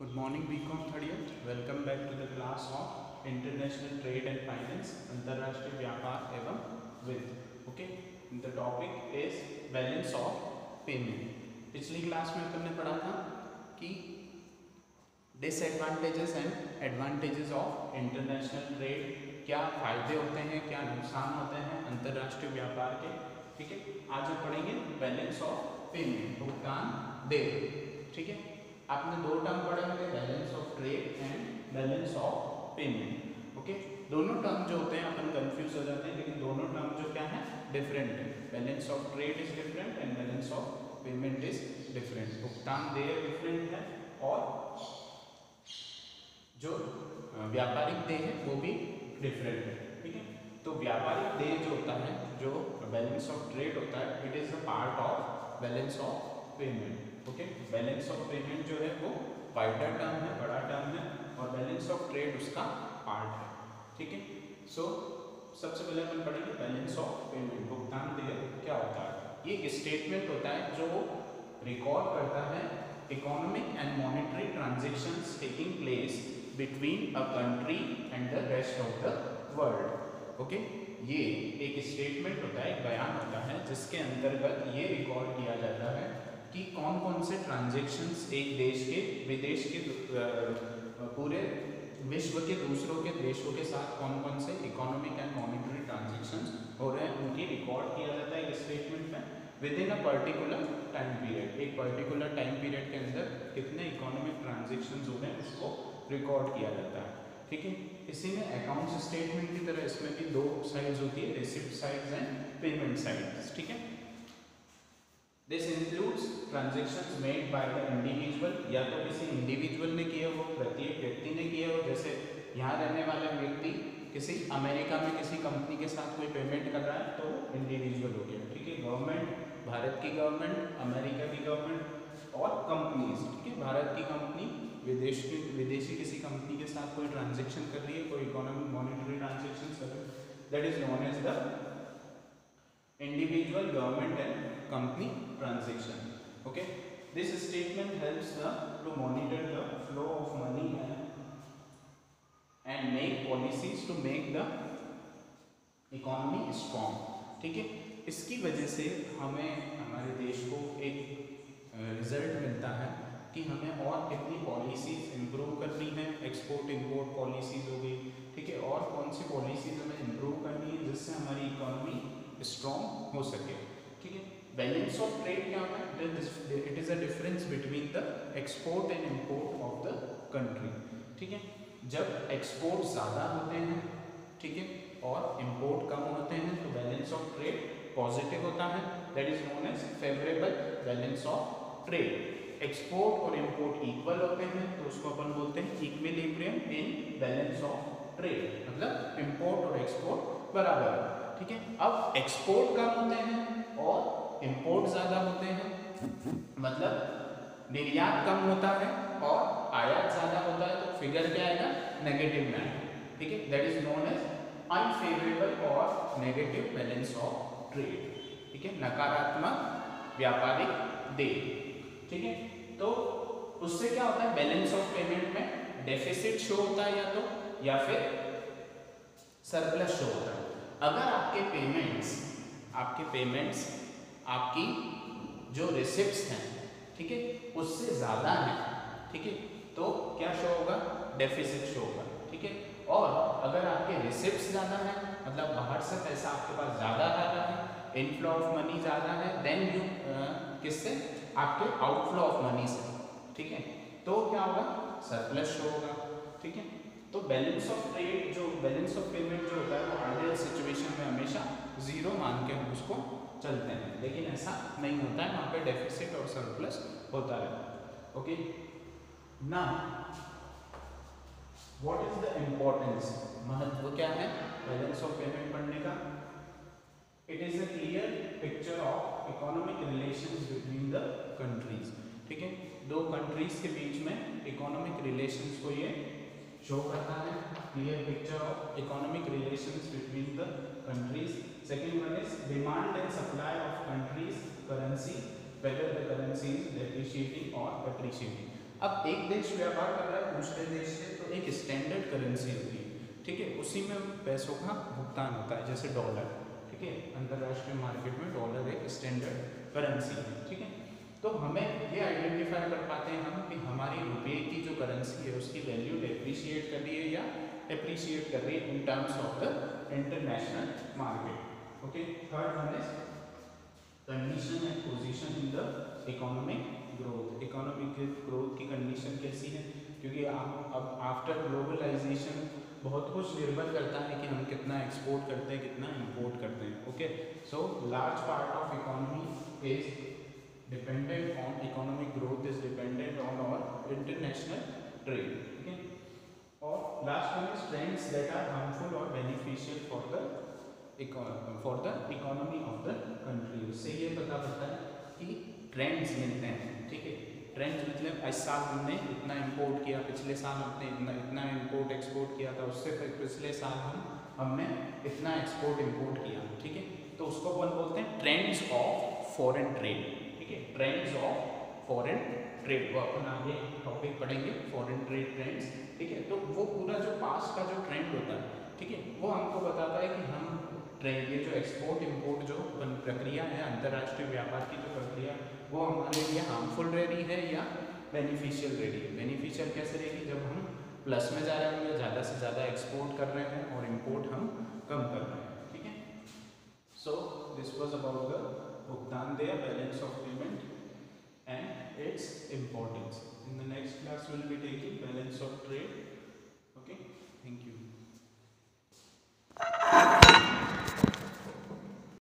Good morning, BCom third year. Welcome back to the class of International Trade and Finance, अंतरराष्ट्रीय व्यापार एवं वित्त. Okay the topic is balance of payment पिछली class में अपन ने पढ़ा था कि disadvantages and advantages of international trade क्या फ़ायदे होते हैं क्या नुकसान होते हैं अंतरराष्ट्रीय व्यापार के ठीक है आज हम पढ़ेंगे बैलेंस ऑफ़ पेमेंट भुगतान दे ठीक है आपने दो टर्म पढ़े होंगे balance of trade and balance of payment okay दोनों टर्म जो होते हैं, अपन कंफ्यूज हो जाते हैं, लेकिन दोनों टर्म जो क्या है? डिफरेंट है. Balance of trade is different and balance of payment is different भुगतान देय डिफरेंट है और जो व्यापारिक देय है, वो भी डिफरेंट है. ठीक है? तो व्यापारिक देय जो होता है, जो बैलेंस ऑफ़ ट्रेड होता है it is a part of balance of payment okay balance of payment जो है वो वाइडर टर्म है, बड़ा टर्म है और बैलेंस ऑफ़ ट्रेड उसका पार्ट है। ठीक है? सो सबसे पहले अपन पढ़ेंगे बैलेंस ऑफ़ पेमेंट भुगतान देय, क्या होता है? ये स्टेटमेंट होता है जो रिकॉर्ड करता है economic and monetary transactions taking place between a country and the rest of the world okay ये एक स्टेटमेंट होता है, एक बयान होता है जिसके अंतर्गत ये रिकॉर्ड किया जाता है। कि कौन कौन से ट्रांजेक्शन्स एक देश के, विदेश के पूरे विश्व के, दूसरों के देशों के साथ कौन कौन से इकोनॉमिक एंड मॉनिटरी ट्रांजेक्शन्स हो रहे हैं, उनकी रिकॉर्ड किया जाता है स्टेटमेंट में within a particular time period एक पर्टिकुलर टाइम पीरियड के अंदर कितने इकोनॉमिक ट्रांजेक्शन हो रहे हैं, उसको रिकॉर्ड किया जाता है। ठीक है? इसी में अकाउंट्स स्टेटमेंट की तरह इसमें भी दो साइड्स होती है receipt sides and payment sides ठीक है? This includes transaction made by the individual या तो किसी इंडिविजुअल ने किए हो, प्रत्येक व्यक्ति ने किए हो, जैसे यहाँ रहने वाला व्यक्ति किसी अमेरिका में किसी कंपनी के साथ कोई पेमेंट कर रहा है तो इंडिविजुअल हो गया। ठीक है गवर्नमेंट भारत की गवर्नमेंट अमेरिका की गवर्नमेंट और कंपनीज़ ठीक है, भारत की कंपनी विदेश की, विदेशी किसी कंपनी के साथ कोई ट्रांजेक्शन कर रही है, कोई इकोनॉमिक मॉनिटरी ट्रांजेक्शन कर रही है that is known as the individual government and company transaction okay this statement helps the to monitor the flow of money and and make policies to make the economy strong ठीक है इसकी वजह से हमें हमारे देश को एक रिज़ल्ट मिलता है कि हमें और कितनी पॉलिसीज़ इम्प्रूव करनी है एक्सपोर्ट इंपोर्ट पॉलिसीज़ हो गई ठीक है और कौन सी पॉलिसीज़ हमें इम्प्रूव करनी है जिससे हमारी इकोनॉमी स्ट्रॉन्ग हो सके। ठीक है? बैलेंस ऑफ़ ट्रेड क्या होता है? It is a difference between the export and import of the country ठीक है? जब एक्सपोर्ट ज़्यादा होते हैं, ठीक है, और इम्पोर्ट कम होते हैं तो बैलेंस ऑफ़ ट्रेड पॉजिटिव होता है। That is known as favourable balance of trade export और इम्पोर्ट इक्वल होते हैं तो उसको अपन बोलते हैं equilibrium in balance of trade मतलब इम्पोर्ट और एक्सपोर्ट बराबर। है ठीक है? अब एक्सपोर्ट कम होते हैं और इंपोर्ट ज़्यादा होते हैं। मतलब निर्यात कम होता है और आयात ज़्यादा होता है तो फिगर क्या आएगा? नेगेटिव में आएगा। ठीक है? That is known as unfavourable और नेगेटिव बैलेंस ऑफ़ ट्रेड ठीक है? नकारात्मक व्यापारिक दे ठीक है? तो उससे क्या होता है? बैलेंस ऑफ़ पेमेंट में डेफिसिट शो होता है या तो या फिर सरप्लस शो होता है। अगर आपके पेमेंट्स आपके पेमेंट्स आपकी जो रिसिप्ट हैं, ठीक है, उससे ज़्यादा हैं, ठीक है तो क्या शो होगा? डेफिसिट शो होगा, ठीक है? और अगर आपके रिसिप्ट ज़्यादा हैं मतलब बाहर से पैसा आपके पास ज़्यादा आ रहा है इनफ्लो ऑफ़ मनी ज़्यादा है देन यू किससे? आपके आउटफ्लो ऑफ़ मनी से, ठीक है? तो क्या होगा? सरप्लस शो होगा, ठीक है? तो बैलेंस ऑफ़ ट्रेड जो बैलेंस ऑफ़ पेमेंट जो होता है, वो आइडियल सिचुएशन में हमेशा ज़ीरो मान के हम उसको चलते हैं। लेकिन ऐसा नहीं होता है, वहाँ पे डेफिसिट और सरप्लस होता रहता है। ओके ना व्हाट इज़ द इम्पोर्टेंस महत्व क्या है? बैलेंस ऑफ़ पेमेंट पढ़ने का। It is a clear picture of economic relation between the countries ठीक है? दो कंट्रीज़ के बीच में इकोनॉमिक रिलेशंस को ये शो करता है clear picture of economic relations between the countries second one is demand and supply of countries currency whether the currency is depreciating or appreciating. अब एक देश व्यापार कर रहा है, दूसरे देश से तो एक स्टैंडर्ड करेंसी होती है ठीक है? उसी में पैसों का भुगतान होता है, जैसे डॉलर ठीक है? अंतर्राष्ट्रीय मार्केट में डॉलर एक स्टैंडर्ड करेंसी है। ठीक है? तो हमें ये आइडेंटिफाई कर पाते हैं हम कि हमारी रुपये की जो करेंसी है, उसकी वैल्यू डेप्रिशिएट कर रही है या अप्रिशिएट कर रही है in terms of the international market okay third one is condition and position in the economic growth economic growth की कंडीशन कैसी है? क्योंकि आप, अब आफ्टर ग्लोबलाइजेशन बहुत कुछ निर्भर करता है कि हम कितना एक्सपोर्ट करते हैं, कितना इंपोर्ट करते हैं. Okay so large part of economy is on economic growth is dependent on our international trade ठीक है और last one is trends that are harmful और beneficial for the for the economy of the country उससे ये पता पड़ता है कि ट्रेंड्स मिलते हैं, ठीक है? ट्रेंड्स मतलब इस साल हमने इतना इंपोर्ट किया, पिछले साल हमने इतना इतना इंपोर्ट एक्सपोर्ट किया था, उससे फिर पिछले साल हम, हमने इतना एक्सपोर्ट इंपोर्ट किया, ठीक है? तो उसको अपन बोलते हैं trends of foreign trade trends of foreign trade वो अपन आगे टॉपिक पढ़ेंगे फॉरेन ट्रेड ट्रेंड्स ठीक है? तो वो पूरा जो पास्ट का जो ट्रेंड होता है, ठीक है? वो हमको बताता है कि हम ट्रेड ये जो एक्सपोर्ट इंपोर्ट जो प्रक्रिया है, अंतर्राष्ट्रीय व्यापार की जो प्रक्रिया, वो हमारे लिए हार्मफुल रह रही है या बेनिफिशियल रह रही है? बेनिफिशियल कैसे रहेगी जब हम प्लस में जा रहे होंगे ज़्यादा से ज़्यादा एक्सपोर्ट कर रहे हैं और इम्पोर्ट हम कम कर रहे हैं, ठीक है? So this was about the भुगतान देय balance of its importance. In the next class, we will be taking balance of trade.